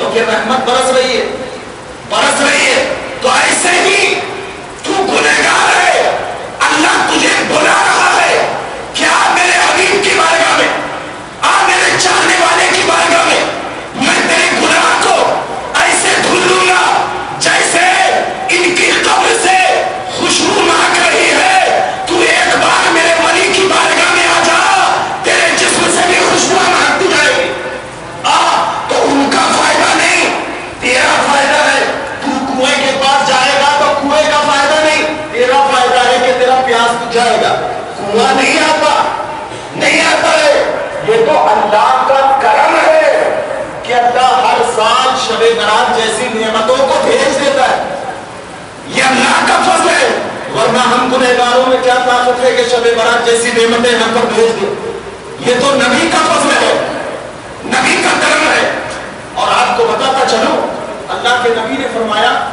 کیونکہ رحمت برس رہی ہے۔ کنواں نہیں آتا نہیں آتا ہے۔ یہ تو اللہ کا کرم ہے کہ اللہ ہر سال شب برات جیسی نعمتوں کو بھیج دیتا ہے۔ یہ اللہ کا فضل ہے۔ ورنہ ہم گنہگاروں میں کیا طاقت ہے کہ شب برات جیسی نعمتیں ہم پر بھیج دیں؟ یہ تو نبی کا فضل ہے۔ نبی کا کرم ہے۔ اور آپ کو بتاتا چلو اللہ کے نبی نے فرمایا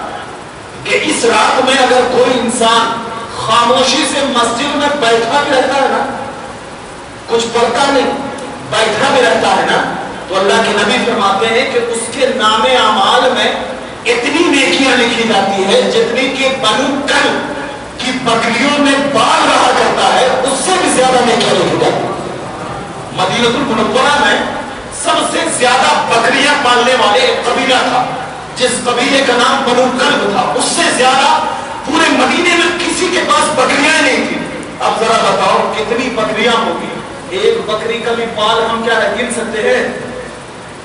کہ اس رات میں اگر کوئی انسان خاموشی سے مسجد میں بیٹھا بھی رہتا ہے نا۔ کچھ پڑھتا نہیں، بیٹھا بھی رہتا ہے نا۔ تو اللہ کے نبی فرماتے ہیں کہ اس کے نام اعمال میں اتنی نیکیاں لکھی جاتی ہے جتنی کہ بنو کل کی بکریوں میں بال رہا کرتا ہے، اس سے بھی زیادہ نیکیاں لکھی جاتی مدینہ المنورہ میں سب سے زیادہ بکریاں پالنے والے ایک قبیلہ تھا، جس قبیلے کا نام بنو کلب تھا، اس سے زیادہ پورے مدینے کسی کے پاس بکریاں نہیں تھی اب ذرا بتاؤ کتنی بکریاں ہوگی؟ ایک بکری کا بھی پال ہم کیا ہے گن سکتے ہیں؟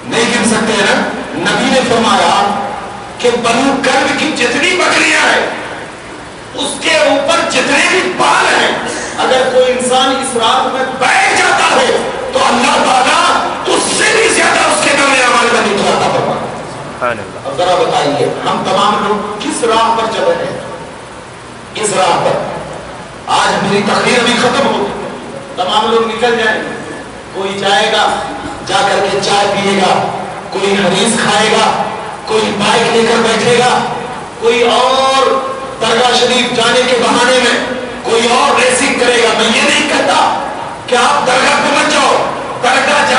نہیں گن سکتے ہیں۔ نا نبی نے فرمایا کہ بنو کلب کی جتنی بکریاں ہیں اس کے اوپر جتنے بھی بال ہیں اگر کوئی انسان اس رات میں بیٹھ جاتا ہے تو اللہ تعالیٰ اس سے بھی زیادہ اس کے نام عمل میں نہیں کھلاتا فرما سبحان اللہ۔ اب ذرا بتائیے ہم تمام لوگ کس راہ پر چل رہے ہیں کس راہ پر۔ آج میری تقریر ابھی ختم ہوگی تمام لوگ نکل جائیں۔ گے کوئی جائے گا، جا کر کے چائے پیے گا۔ کوئی حدیث کھائے گا۔ کوئی بائک لے کر بیٹھے گا۔ کوئی اور درگاہ شریف جانے کے بہانے میں کوئی اور ریسنگ کرے گا۔ میں یہ نہیں کہتا کہ آپ درگاہ پہ مت جاؤ۔ درگاہ